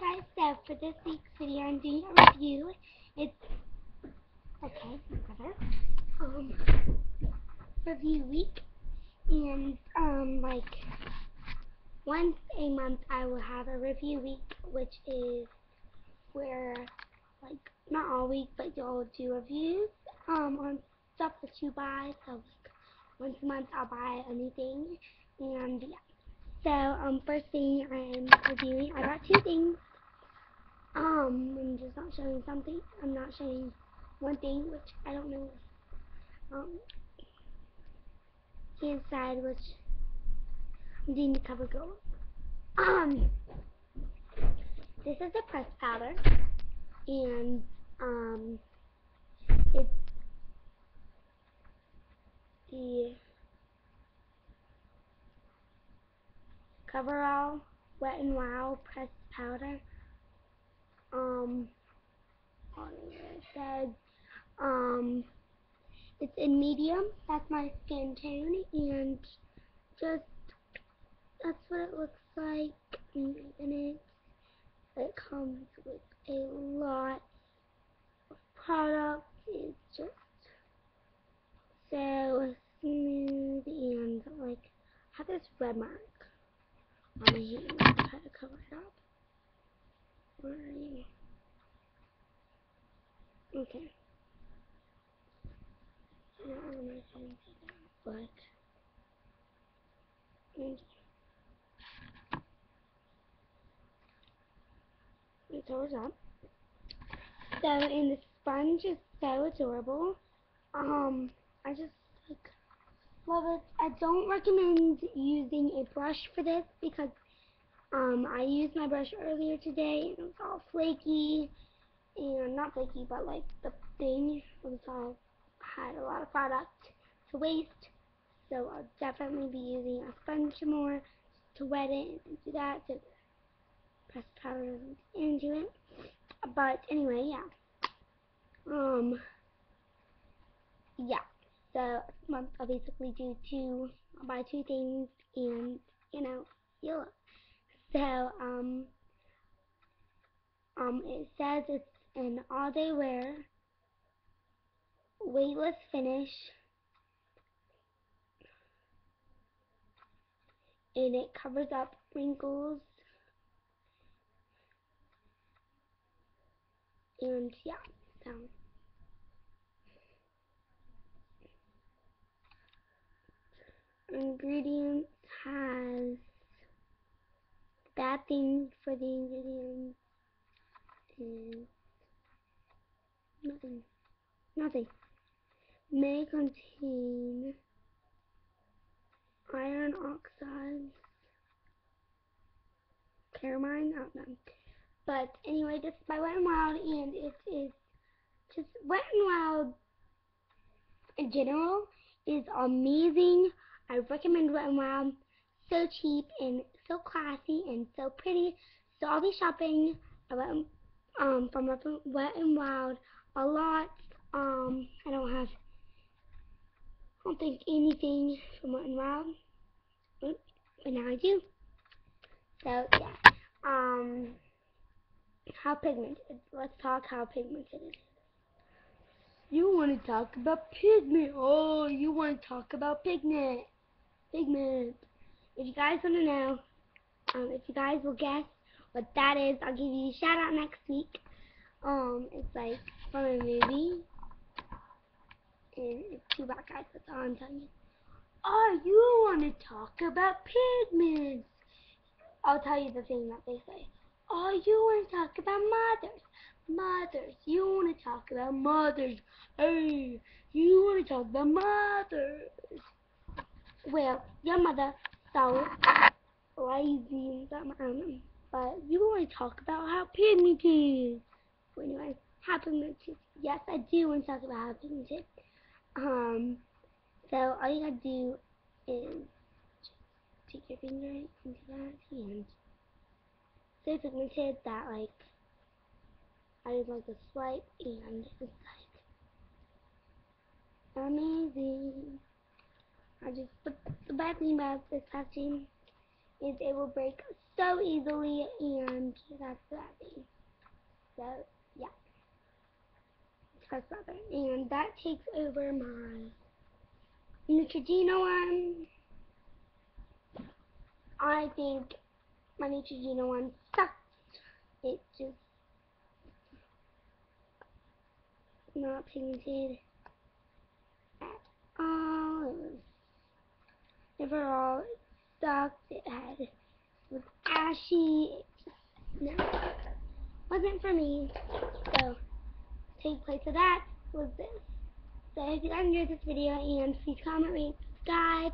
guys, so for this week's video I'm doing a review. It's okay, whatever. Um review week and um like once a month I will have a review week which is where like not all week but you'll do reviews um on stuff that you buy so like once a month I'll buy a new thing and yeah. So um first thing I'm reviewing I got two things. Not showing something. I'm not showing one thing which I don't know um inside which I'm doing the cover girl. Um this is a press powder and um it's the Coverall Wet n Wild pressed powder. Um, it says, um, it's in medium. That's my skin tone, and just that's what it looks like. And it it comes with a lot of product. It's just so smooth and like I have this red mark on my hand. Try to cover it up. Where are you? Okay. But it covers up. So and the sponge is so adorable. Um I just like love it. I don't recommend using a brush for this because um I used my brush earlier today and it was all flaky and not flaky but like the thing was all had a lot of product to waste. So I'll definitely be using a sponge more to wet it and do that to press powder into it. But anyway, yeah. Um yeah. So month I'll basically do two I'll buy two things and you know you'll so um um it says it's an all day wear. Weightless finish. And it covers up wrinkles. And yeah so. Ingredients has bad thing for the ingredients is nothing. Nothing. May contain iron oxides, carmine, I don't know. But anyway, this is by Wet n Wild, and it is just Wet n Wild in general is amazing. I recommend Wet n Wild. So cheap and so classy and so pretty. So I'll be shopping um from Wet n Wild a lot. Um, I don't have, I don't think anything from Wet n Wild, but, but now I do. So yeah. Um, how pigmented? Let's talk how pigmented it is. You want to talk about pigment? Oh, you want to talk about pigment? Pigment. If you guys want to know, um, if you guys will guess what that is, I'll give you a shout out next week. Um, it's like from a movie, and it's two black guys. That's all I'm telling you. Oh, you want to talk about pigments? I'll tell you the thing that they say. Oh, you want to talk about mothers? Mothers. You want to talk about mothers. Hey, you want to talk about mothers. Well, your mother so lazy and know. But you want to talk about how pigmented. So anyway, pigmented. Yes, I do want to talk about pigmented. Um, so all you gotta do is take your finger into that and so pigmented that like I just like to swipe and it's like amazing. I just but the bad thing about this costume is it will break so easily, and that's that thing. So, yeah. Button. And that takes over my Neutrogena one. I think my Neutrogena one sucks. It just not painted at all. It was overall it sucked. It had it was ashy. It just no wasn't for me. Place of that was this. So if you guys enjoyed this video and please comment, rate, subscribe.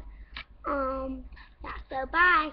Um yeah, so bye.